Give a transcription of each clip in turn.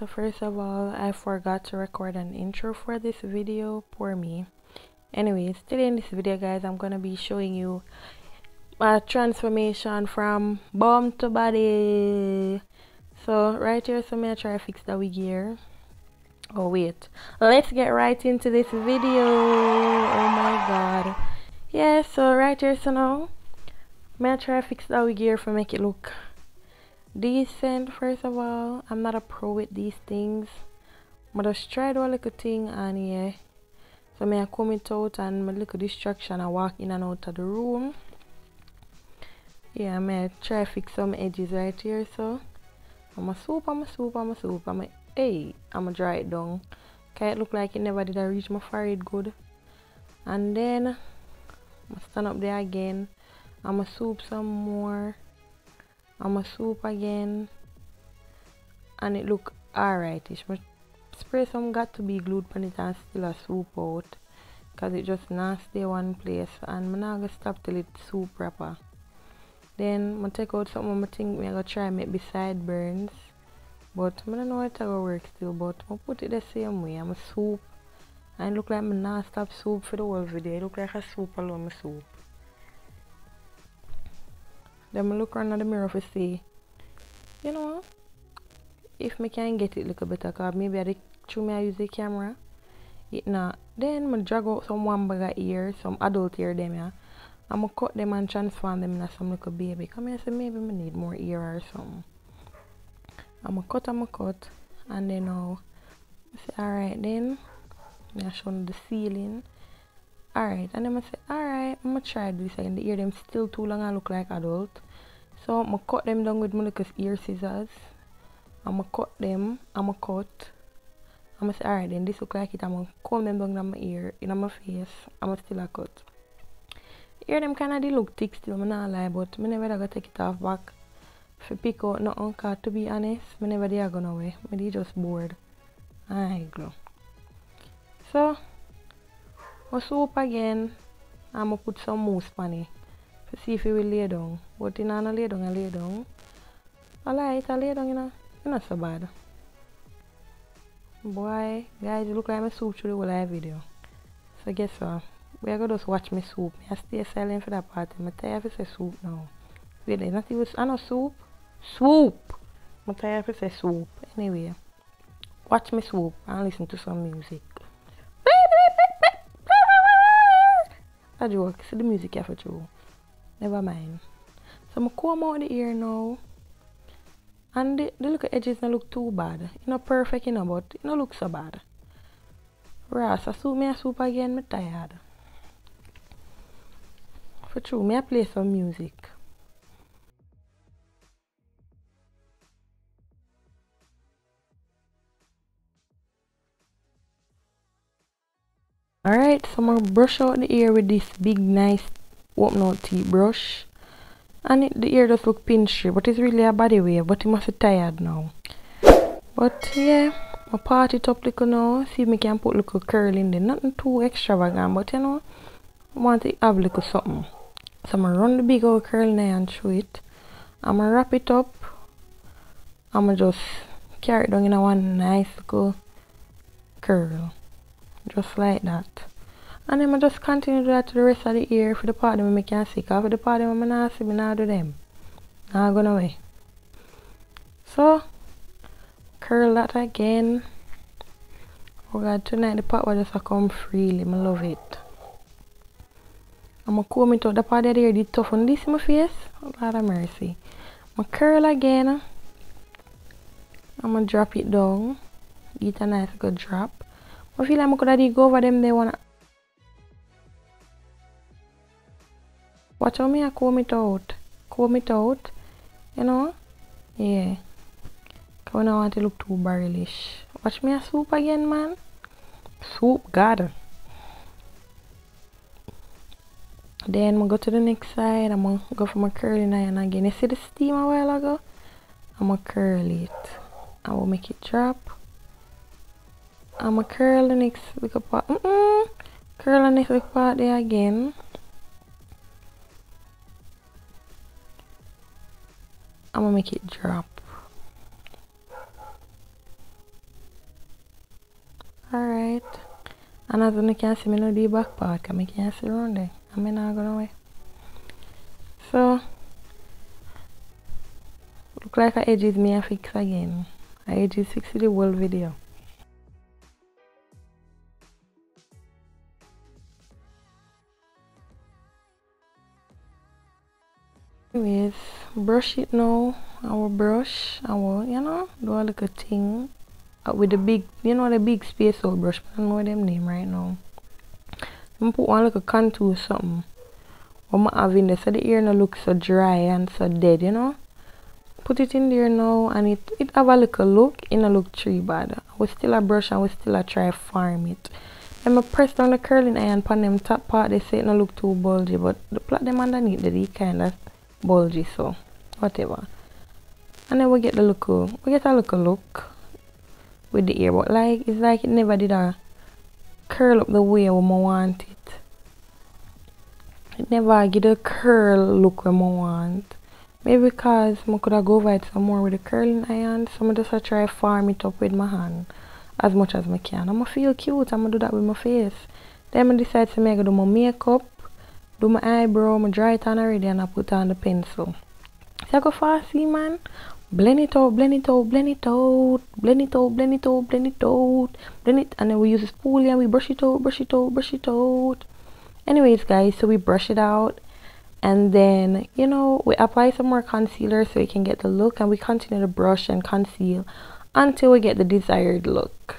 my so first of all i forgot to record an intro for this video poor me. Anyways today in this video guys i'm gonna be showing you a transformation from bum to body. So right here so I try to fix the wig here. Oh wait. Let's get right into this video. Oh my god. Yeah so right here so now I try to fix the wig here for make it look decent first of all. I'm not a pro with these things. But I just tried one little thing and yeah. So me I come it out and my little distraction I walk in and out of the room. Yeah gonna try fix some edges right here so. I'm a soup I'm a soup I'm a soup I'm a hey I'm gonna dry it down. Okay it look like it never did I reach my forehead good. And then I'm stand up there again. I'm a soup some more I'm a soup again. And it look alrightish but spray some got to be glued on it and still a soup out. Because it just not stay one place. And I'm not gonna stop till it soup proper. Then I'ma take out something I think I'm gonna try make beside burns. But I don't know how will work still but I put it the same way. I'm a soup. And it look like I'm not stop soup for the whole video. It look like a soup alone my soup then look around in the mirror to see. You know if I can get it a little better cause maybe I did through me I use the camera. It not. Then I drag out some one bag of ear some adult ear them yeah. I'm gonna cut them and transform them into some little baby. Come here, say maybe I need more ear or something. I'm gonna cut, I'm gonna cut, and then now, say, alright, then. I show the ceiling. Alright, and then I say, alright, I'm gonna try this again. The ear them still too long I look like adult. So I'm gonna cut them down with my little ear scissors. I'm gonna cut them, I'm gonna cut. I'm gonna say, alright, then this look like it. I'm gonna comb them down my ear, in my face. I'm gonna still a cut. Here them kinda they look thick still, I'm not lie, but I never gonna take it off back. You pick out nothing, cause to be honest, I never they are gonna away. I just bored. I go. So, I soap again. I'm gonna put some mousse on it. To see if it will lay down. But in not lay down, I lay down. It, I lay down, you know. It's not so bad. Boy, guys, look like my soup through the whole video. So guess what? We are gonna just watch me soup. I stay silent for that part. I'm tired of say soup now. Wait, not even I know soup. Swoop. I'm tired of say soup. Anyway, watch me swoop and listen to some music. A joke. See the music you have to Never mind. So I'm comb out the ear now. And the, the little edges don't look too bad. It's not perfect, you know, but it don't look so bad. Ross, I soup me a soup again, I'm tired. For true, may I play some music? Alright, so I'm gonna brush out the ear with this big nice open out brush. And it, the ear does look pinchy, but it's really a body wave, but it must be tired now. But yeah, i'm part it up little now, see if I can put little curl in there. Nothing too extravagant, but you know, I want to have little something. So I'm gonna run the big old curl nail through it. I'm gonna wrap it up. I'm gonna just carry it down in a one nice little curl. Just like that. And then I just continue to do that to the rest of the ear for the part that I can see. Because for the part that I'm not see, I not do them. Not going away. So, curl that again. Oh God, tonight the part will just come freely. I love it. I'm gonna comb it out. The part that here did tough on this in my face. Oh, Lord of mercy. I'm gonna curl again. I'm gonna drop it down. Get a nice good drop. I feel like I could go over them they wanna Watch how me I comb it out. Comb it out. You know? Yeah. Cause I don't want to look too barrelish. Watch me a soup again, man. Soup, God. Then I'm gonna go to the next side. I'm gonna go for my curling iron again. You see the steam a while ago? I'm gonna curl it. I will make it drop. I'm a curl the next little part. Mm -mm. Curl the next little part there again. I'm gonna make it drop. Alright. And as you can see, I know the back part because I can't see around there. I'm not going away. So, look like the edges me a fix again. The edges fix the whole video. Anyways brush it now I will brush will you know do a little thing uh, with the big you know the big space out brush I don't know them name right now. I'm put one a contour or something what I have in there so the ear no look so dry and so dead you know? Put it in there now and it it have a little look in a look tree bad. We still a brush and we still a try farm it. Then I press down the curling iron on them top part they say it no look too bulgy but the plot them underneath the kind of bulgy so whatever. And then we get the look we get a look look with the ear but like it's like it never did a curl up the way we want it. It never get a curl look we want. Maybe because I could go over it some more with the curling iron so I just try farm it up with my hand as much as I can. I'm gonna feel cute I'm gonna do that with my face. Then I decide to make do my makeup do my eyebrow, my dry it on already and I put on the pencil. So I go see man. Blend it out, blend it out, blend it out, blend it out, blend it out, blend it out, blend it, and then we use a spoolie and we brush it out, brush it out, brush it out. Anyways, guys, so we brush it out and then you know we apply some more concealer so we can get the look and we continue to brush and conceal until we get the desired look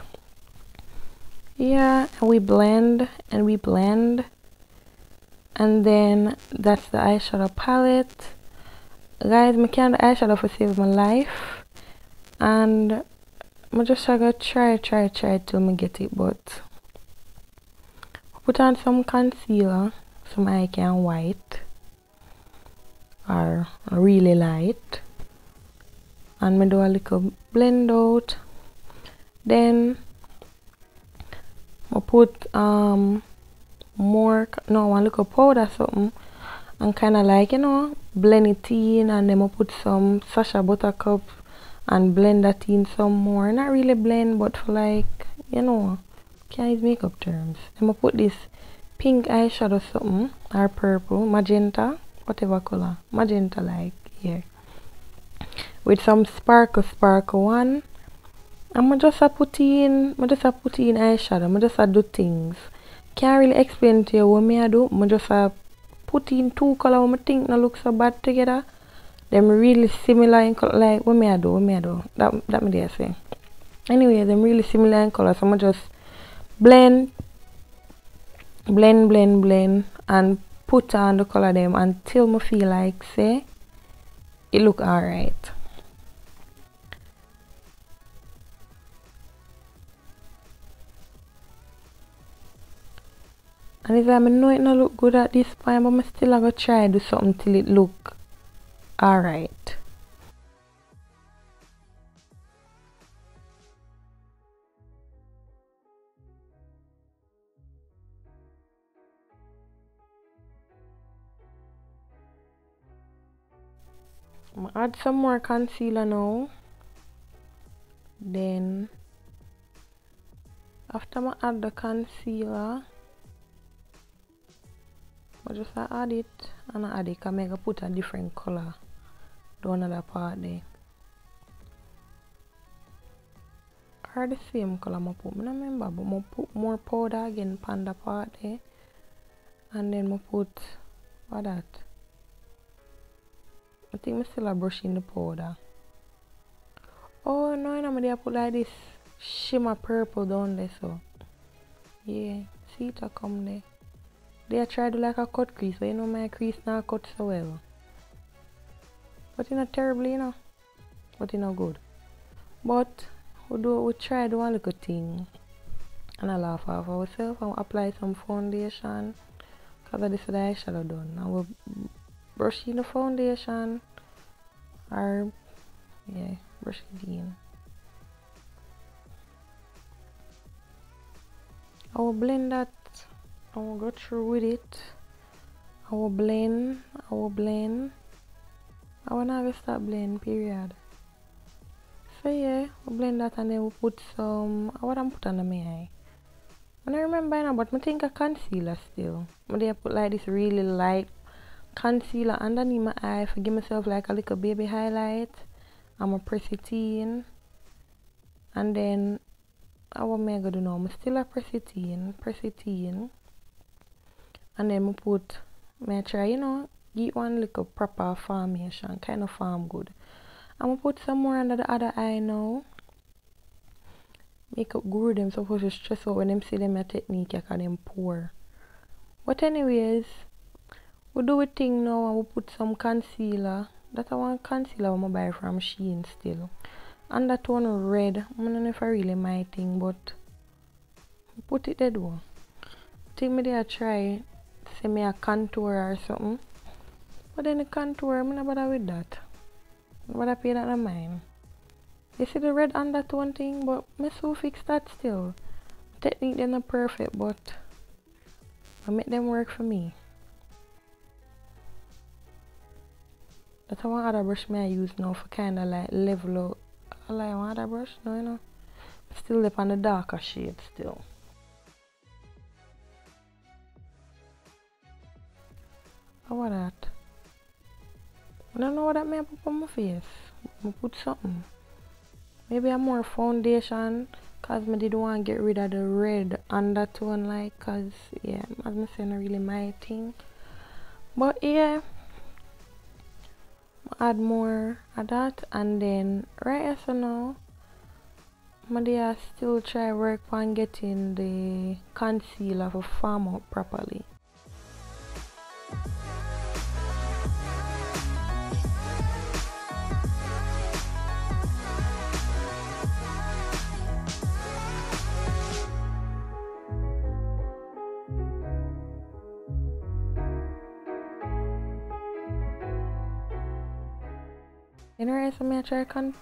yeah and we blend and we blend and then that's the eyeshadow palette. Guys I can't eyeshadow for save my life. And I'm just gonna try try try till me get it but put on some concealer so my eye can white or really light. And me do a little blend out. Then I put um more no one little powder something. And kind of like you know blend it in and then I put some Sacha Buttercup and blend that in some more. Not really blend but for like you know can't use makeup terms I'm gonna put this pink eyeshadow something or purple magenta whatever color magenta like here. With some sparkle sparkle one. I'ma just a put in I'm just a put in eyeshadow I'm just a do things can't really explain to you what me I do. I just uh, put in two color what I think not look so bad together. Them really similar in color like what me I do, what me I do. That that me dare say. Anyway, them really similar in color. So I just blend blend blend blend and put on the color them until I feel like say it look alright. And if I know it not look good at this point, but I still gonna try do something till it look alright. I'm add some more concealer now. Then after I add the concealer, I just add it and I add it. Can make put a different color. Down another part there. Or the same color I put. I remember but I put more powder again on the part there. And then I put what that? I think I still a brushing the powder. Oh no you know I put like this. Shimmer purple down there so. Yeah see it come there they try to like a cut crease, but you know my crease not cut so well. But you know terribly, you know. But you know good. But we do we try do a little thing. And I laugh off ourselves and apply some foundation. Cause this the eyeshadow done. Now we brush in the foundation or yeah, brush it in. I will blend that I will go through with it I will blend I will blend I will never stop blend period so yeah we'll blend that and then we'll put some uh, what I'm put under my eye I don't remember now, but I think a concealer still. But I put like this really light concealer underneath my eye for give myself like a little baby highlight. I'm a press it in. And then I what me I gonna do now? I'm still a press it in, press it in. And then I put me try, you know, get one little proper formation, kind of form good. I'm gonna put some more under the other eye now. Make up guru them supposed to stress out when them see them a technique I can them pour. But anyways, we do a thing now and we put some concealer. That I want concealer I'm buy from Shein still. And that one red. I don't know if I really my thing, but put it there though. Think me there try say me a contour or something. But then the contour, I'm not bother with that. But I pay that on mine. You see the red undertone thing, but me so fix that still. Technique they're not perfect, but I make them work for me. That's one other brush me I use now for kinda like level out. I like one other brush, no you know. Still up on the darker shade still. About that? I don't know what that may put on my face. I put something. Maybe a more foundation cause I did want to get rid of the red undertone like cause yeah, as I say not really my thing. But yeah add more of that and then right as so now I still try work on getting the concealer to form out properly. Try con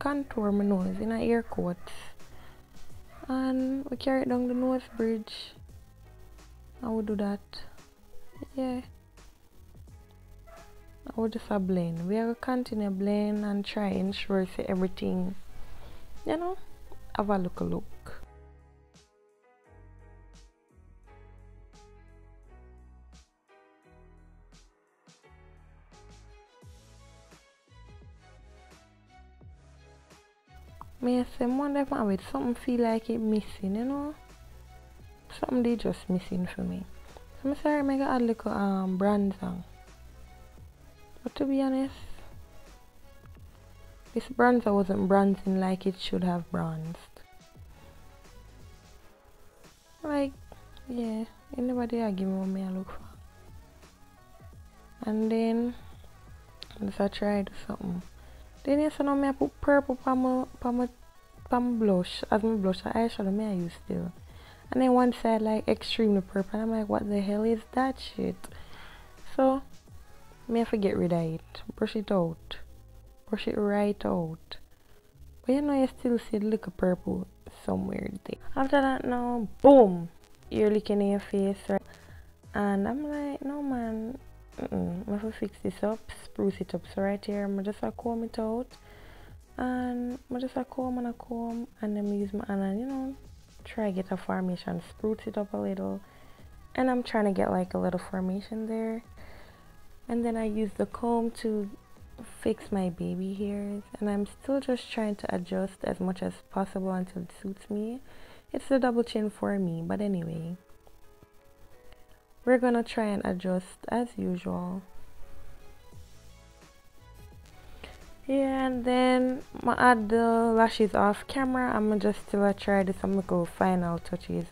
contour my nose in a ear coat. And we carry it down the nose bridge. I would do that. Yeah. I would just a blend. We are continue blend and try ensure say everything, you know, have a look a look. Say one of with something feel like it missing, you know. Something they just missing for me. So I'm sorry I add little um bronzer. But to be honest, this bronzer wasn't bronzing like it should have bronzed. Like, yeah, anybody I give me what me I look for. And then, I tried something. Then yes, now me I put purple on my, my, my blush. As my blush, the eyeshadow me I use still. And then one side like extremely purple. And I'm like, what the hell is that shit? So, me have to get rid of it. Brush it out. Brush it right out. But you know, you still see the little purple somewhere there. After that now, boom! You're looking in your face, right? And I'm like, no man, Mm -mm. I'm gonna fix this up, spruce it up. So right here, I'm just gonna comb it out. Um, and I'm just gonna comb and a comb and then use my and you know, try get a formation, spruce it up a little. And I'm trying to get like a little formation there. And then I use the comb to fix my baby hairs and I'm still just trying to adjust as much as possible until it suits me. It's the double chin for me, but anyway we're gonna try and adjust as usual yeah and then I add the lashes off camera I'm just still try to some little final touches.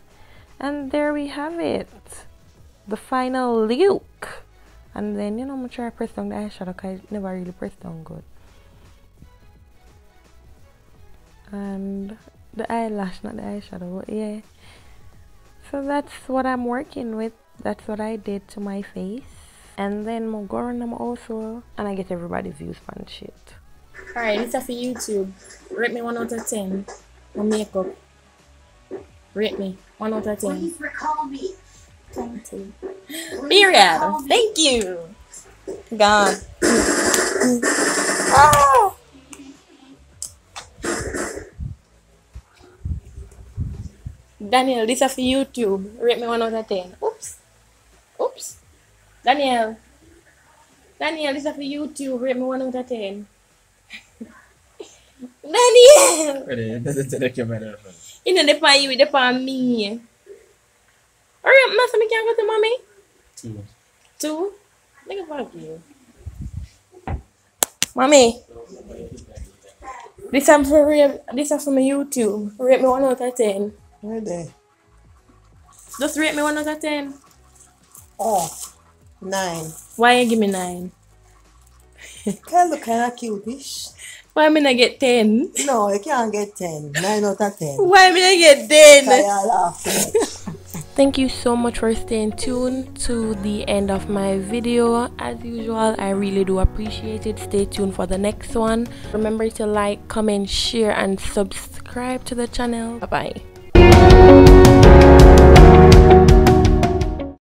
And there we have it the final look. And then you know I'm gonna try to press down the eyeshadow because I never really pressed down good. And the eyelash not the eyeshadow yeah. So that's what I'm working with. That's what I did to my face. And then I'm going them also and I get everybody views fun shit alright this is for YouTube rate me 1 out of 10 my makeup rate me 1 out of 10 please recall me thank you period thank you gone oh. Daniel, this is for YouTube. Rate me 1 out of 10. Oops. Oops. Daniel. Daniel, this is for YouTube. Rate me 1 out of 10. Daniel! You know, they find you, they find me. Alright, Master, me can't go to mommy? Two. Two? Nigga, fuck you. Mommy. This is for real. This is for my YouTube. Rate me 1 out of 10. Right there. Just rate me 1 out of 10. Oh, nine. Why you give me 9? Kind look kind of cutish. Why me not get 10? No, you can't get 10. 9 out of 10. Why me not get 10? Thank you so much for staying tuned to the end of my video. As usual, I really do appreciate it. Stay tuned for the next one. Remember to like, comment, share, and subscribe to the channel. Bye bye.